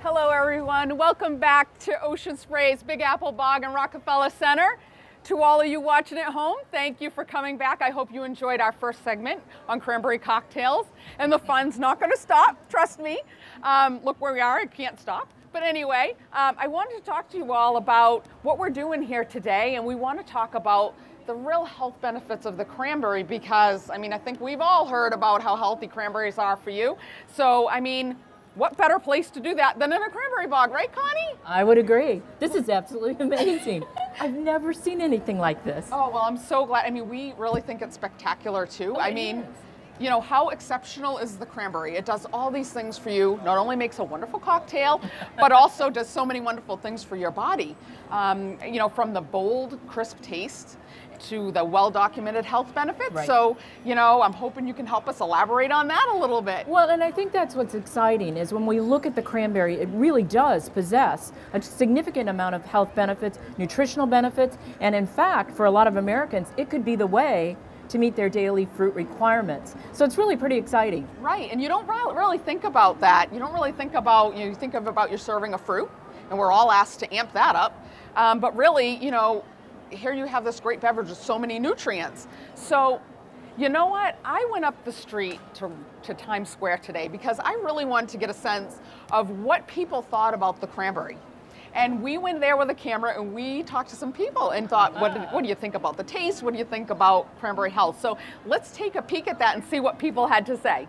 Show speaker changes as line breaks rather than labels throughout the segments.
Hello, everyone. Welcome back to Ocean Spray's Big Apple Bog and Rockefeller Center. To all of you watching at home, thank you for coming back. I hope you enjoyed our first segment on cranberry cocktails. And the fun's not going to stop, trust me. Um, look where we are, it can't stop. But anyway, um, I wanted to talk to you all about what we're doing here today, and we want to talk about the real health benefits of the cranberry because, I mean, I think we've all heard about how healthy cranberries are for you. So, I mean, what better place to do that than in a cranberry bog, right, Connie?
I would agree. This is absolutely amazing. I've never seen anything like this.
Oh, well, I'm so glad. I mean, we really think it's spectacular too.
Oh,
I mean,
is.
you know, how exceptional is the cranberry? It does all these things for you. Not only makes a wonderful cocktail, but also does so many wonderful things for your body. Um, you know, from the bold, crisp taste to the well documented health benefits.
Right.
So, you know, I'm hoping you can help us elaborate on that a little bit.
Well, and I think that's what's exciting is when we look at the cranberry, it really does possess a significant amount of health benefits, nutritional benefits, and in fact, for a lot of Americans, it could be the way to meet their daily fruit requirements. So it's really pretty exciting.
Right, and you don't really think about that. You don't really think about, you think of about you're serving a fruit, and we're all asked to amp that up. Um, but really, you know, here you have this great beverage with so many nutrients. So, you know what? I went up the street to, to Times Square today because I really wanted to get a sense of what people thought about the cranberry. And we went there with a camera and we talked to some people and thought, what, what do you think about the taste? What do you think about cranberry health? So let's take a peek at that and see what people had to say.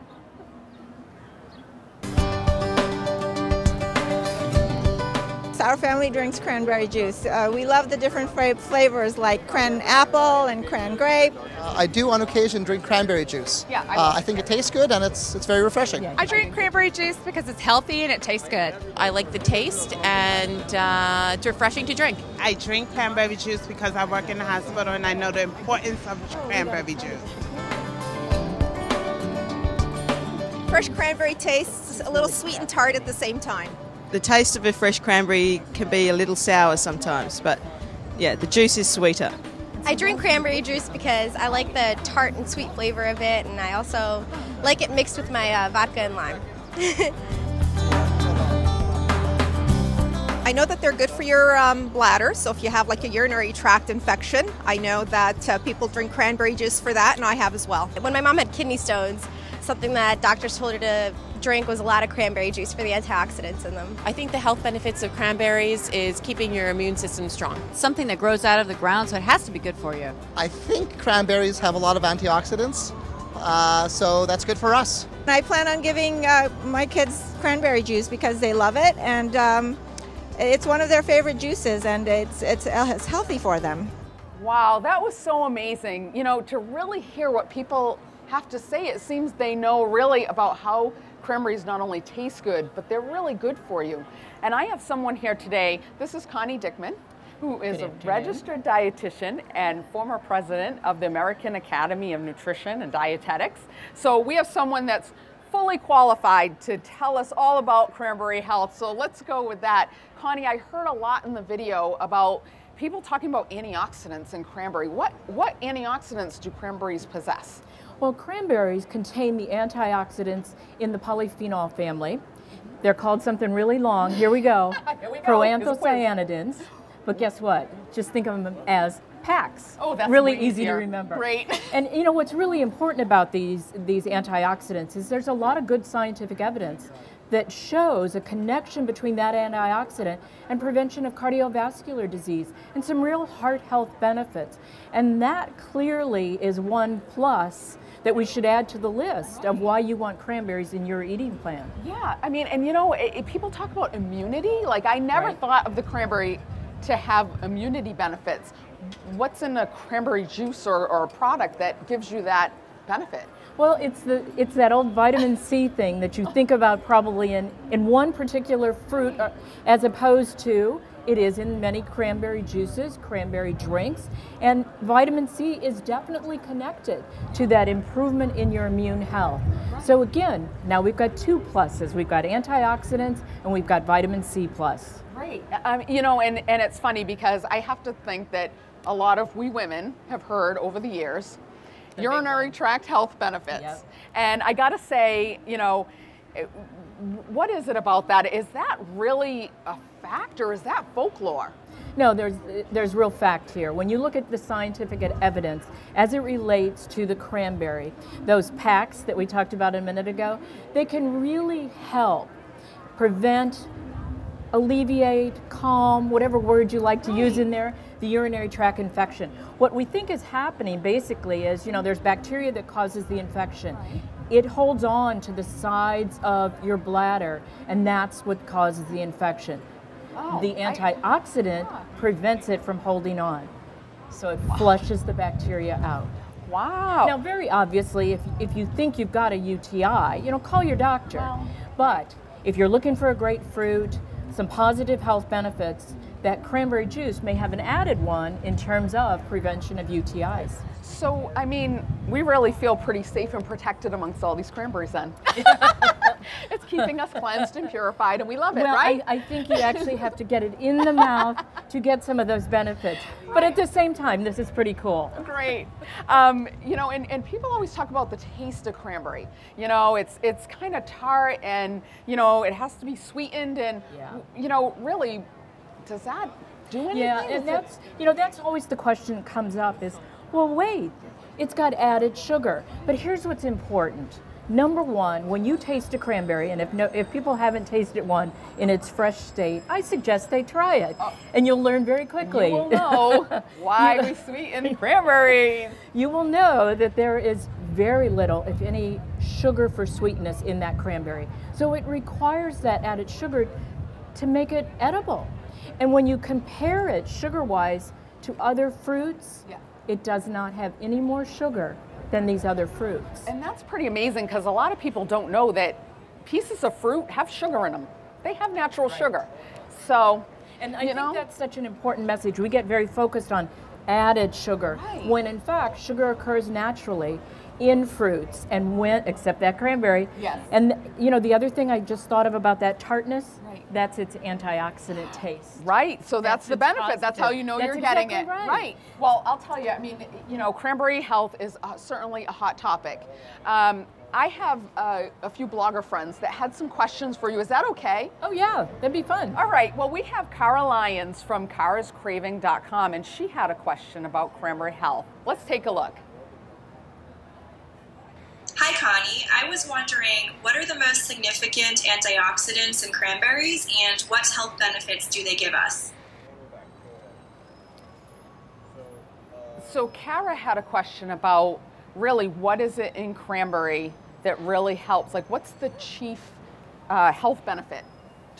Our family drinks cranberry juice. Uh, we love the different fra- flavors like cran apple and cran grape.
Uh, I do on occasion drink cranberry juice.
Yeah, I-
uh, I think it tastes good and it's it's very refreshing.
I drink cranberry juice because it's healthy and it tastes good.
I like the taste and uh, it's refreshing to drink.
I drink cranberry juice because I work in the hospital and I know the importance of cranberry juice.
Fresh cranberry tastes a little sweet and tart at the same time.
The taste of a fresh cranberry can be a little sour sometimes, but yeah, the juice is sweeter.
I drink cranberry juice because I like the tart and sweet flavor of it, and I also like it mixed with my uh, vodka and lime.
I know that they're good for your um, bladder, so if you have like a urinary tract infection, I know that uh, people drink cranberry juice for that, and I have as well.
when my mom had kidney stones, something that doctors told her to drink was a lot of cranberry juice for the antioxidants in them.
I think the health benefits of cranberries is keeping your immune system strong.
something that grows out of the ground, so it has to be good for you.
I think cranberries have a lot of antioxidants, uh, so that's good for us.
I plan on giving uh, my kids cranberry juice because they love it, and um, it's one of their favorite juices, and it's, it's, it's healthy for them.
Wow, that was so amazing. You know, to really hear what people have to say, it seems they know really about how cranberries not only taste good, but they're really good for you. And I have someone here today. This is Connie Diekman, who is a registered dietitian and former president of the American Academy of Nutrition and Dietetics. So we have someone that's fully qualified to tell us all about cranberry health. So let's go with that. Connie, I heard a lot in the video about people talking about antioxidants in cranberry. What what antioxidants do cranberries possess?
Well, cranberries contain the antioxidants in the polyphenol family. They're called something really long. Here we go.
Here we go. Here's a quiz.
Proanthocyanidins. But guess what? Just think of them as PACs.
Oh, that's
really easy to remember.
Great.
And you know what's really important about these these antioxidants is there's a lot of good scientific evidence that shows a connection between that antioxidant and prevention of cardiovascular disease and some real heart health benefits. And that clearly is one plus that we should add to the list of why you want cranberries in your eating plan.
Yeah, I mean, and you know, it, it- people talk about immunity. Like, I never
Right.
thought of the cranberry to have immunity benefits. What's in a cranberry juice or, or a product that gives you that benefit?
Well, it's the it's that old vitamin C thing that you think about probably in in one particular fruit, uh, as opposed to it is in many cranberry juices, cranberry drinks, and vitamin C is definitely connected to that improvement in your immune health. So again, now we've got two pluses. We've got antioxidants and we've got vitamin C plus.
Right. Um, you know, and, and it's funny because I have to think that a lot of we women have heard over the years
big
urinary tract health benefits.
Yep.
And I got to say, you know, what is it about that? Is that really a fact or is that folklore?
No, there's there's real fact here. When you look at the scientific evidence as it relates to the cranberry, those PACs that we talked about a minute ago, they can really help prevent, alleviate, calm, whatever word you like to use in there, the urinary tract infection. What we think is happening basically is, you know, there's bacteria that causes the infection. It holds on to the sides of your bladder, and that's what causes the infection.
Oh,
the
I-
antioxidant prevents it from holding on. So it flushes the bacteria out.
Wow.
Now, very obviously, if, if you think you've got a UTI, you know, call your doctor. but if you're looking for a great fruit, some positive health benefits, that cranberry juice may have an added one in terms of prevention of UTIs.
So, I mean, we really feel pretty safe and protected amongst all these cranberries then. it's keeping us cleansed and purified, and we love it,
well,
right?
I, I think you actually have to get it in the mouth to get some of those benefits. But at the same time, this is pretty cool.
Great. Um, you know, and, and people always talk about the taste of cranberry. You know, it's it's kind of tart and, you know, it has to be sweetened and,
Yeah.
you know, really, does that do anything?
Yeah, and that's you know that's always the question that comes up is, well, wait, it's got added sugar. But here's what's important. Number one, when you taste a cranberry, and if no, if people haven't tasted one in its fresh state, I suggest they try it, oh. and you'll learn very quickly.
you will know why we sweeten cranberries.
you will know that there is very little, if any, sugar for sweetness in that cranberry. So it requires that added sugar to make it edible. And when you compare it sugar wise to other fruits,
Yeah.
It does not have any more sugar than these other fruits.
And that's pretty amazing because a lot of people don't know that pieces of fruit have sugar in them. They have natural sugar. So,
And I
you
think
know,
that's such an important message. We get very focused on added sugar
Right.
when in fact sugar occurs naturally in fruits and when except that cranberry.
Yes.
And you know the other thing I just thought of about that tartness,
Right.
that's its antioxidant taste.
Right, so that's,
That's
the benefit. That's how you know
That's
you're getting it.
exactly right.
Well, I'll tell you, I mean, you know, cranberry health is uh, certainly a hot topic. Um, I have uh, a few blogger friends that had some questions for you. Is that okay?
Oh yeah, that'd be fun.
All right, well, we have Cara Lyons from carascraving.com, and she had a question about cranberry health. Let's take a look.
Hi, Connie. I was wondering what are the most significant antioxidants in cranberries and what health benefits do they give us?
So Cara had a question about really what is it in cranberry that really helps? Like, what's the chief uh, health benefit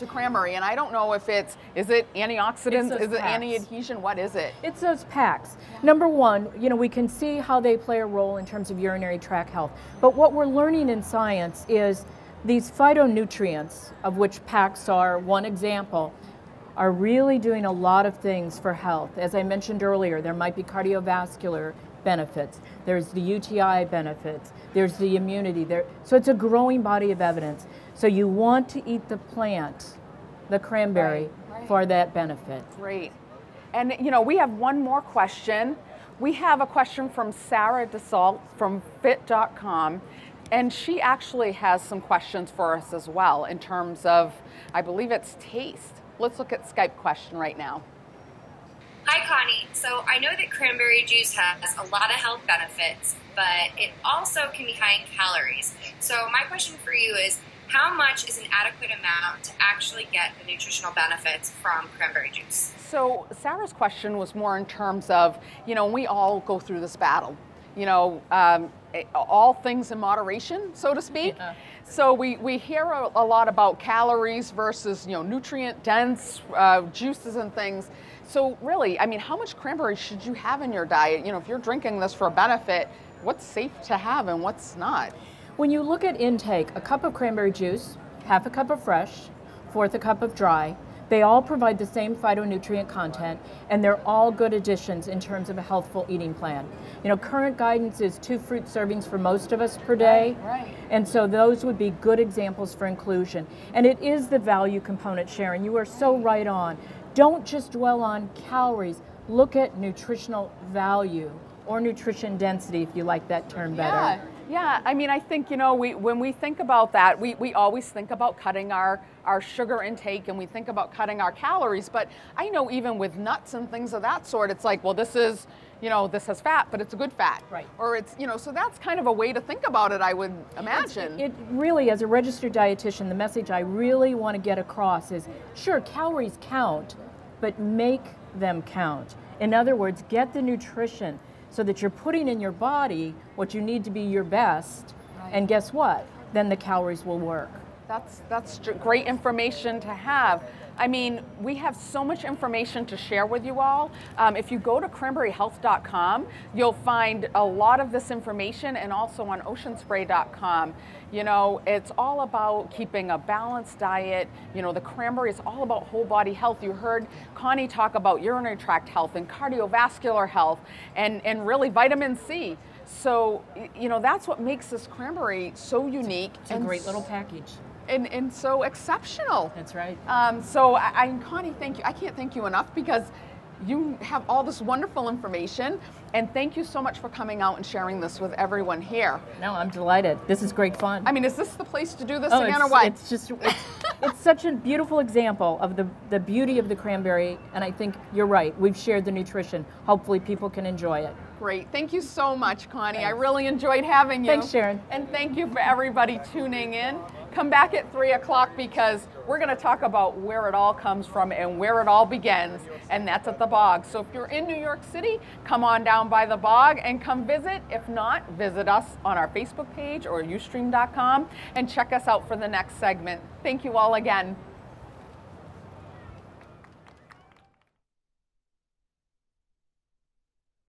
to cranberry? And I don't know if it's is it antioxidants, is it
PACs.
anti-adhesion? What is it?
It's those PACs. Number one, you know, we can see how they play a role in terms of urinary tract health. But what we're learning in science is these phytonutrients, of which PACs are one example, are really doing a lot of things for health. As I mentioned earlier, there might be cardiovascular benefits, there's the UTI benefits, there's the immunity there. So it's a growing body of evidence. So you want to eat the plant, the cranberry,
Right, right.
for that benefit.
Great. And you know, we have one more question. We have a question from Sarah DeSalt from fit.com. And she actually has some questions for us as well in terms of, I believe it's taste. Let's look at Skype question right now.
Hi, Connie. So I know that cranberry juice has a lot of health benefits, but it also can be high in calories. So my question for you is how much is an adequate amount to actually get the nutritional benefits from cranberry juice?
So Sarah's question was more in terms of, you know, we all go through this battle, you know, um, all things in moderation, so to speak. So we, we hear a, a lot about calories versus, you know, nutrient dense uh, juices and things. So really, I mean, how much cranberry should you have in your diet? You know, if you're drinking this for a benefit, what's safe to have and what's not?
When you look at intake, a cup of cranberry juice, half a cup of fresh, fourth a cup of dry, they all provide the same phytonutrient content and they're all good additions in terms of a healthful eating plan. You know, current guidance is two fruit servings for most of us per day.
Right, right.
And so those would be good examples for inclusion. And it is the value component, Sharon. You are so right on. Don't just dwell on calories, look at nutritional value or nutrition density if you like that term better.
Yeah. Yeah, I mean, I think, you know, we, when we think about that, we, we always think about cutting our, our sugar intake and we think about cutting our calories. But I know even with nuts and things of that sort, it's like, well, this is, you know, this has fat, but it's a good fat.
Right.
Or it's, you know, so that's kind of a way to think about it, I would imagine.
It really, as a registered dietitian, the message I really want to get across is sure, calories count, but make them count. In other words, get the nutrition so that you're putting in your body what you need to be your best.
Right.
And guess what? Then the calories will work.
That's, that's great information to have. I mean, we have so much information to share with you all. Um, if you go to cranberryhealth.com, you'll find a lot of this information and also on oceanspray.com. You know, it's all about keeping a balanced diet. You know, the cranberry is all about whole body health. You heard Connie talk about urinary tract health and cardiovascular health and, and really vitamin C. So, you know, that's what makes this cranberry so unique.
It's a great little package.
And, and so exceptional.
That's right.
Um, so, I, I, Connie, thank you. I can't thank you enough because you have all this wonderful information. And thank you so much for coming out and sharing this with everyone here.
No, I'm delighted. This is great fun.
I mean, is this the place to do this
oh,
again or what?
It's just, it's, it's such a beautiful example of the, the beauty of the cranberry. And I think you're right. We've shared the nutrition. Hopefully, people can enjoy it.
Great. Thank you so much, Connie. Thanks. I really enjoyed having you.
Thanks, Sharon.
And thank you for everybody tuning in. Come back at 3 o'clock because we're going to talk about where it all comes from and where it all begins, and that's at the bog. So if you're in New York City, come on down by the bog and come visit. If not, visit us on our Facebook page or ustream.com and check us out for the next segment. Thank you all again.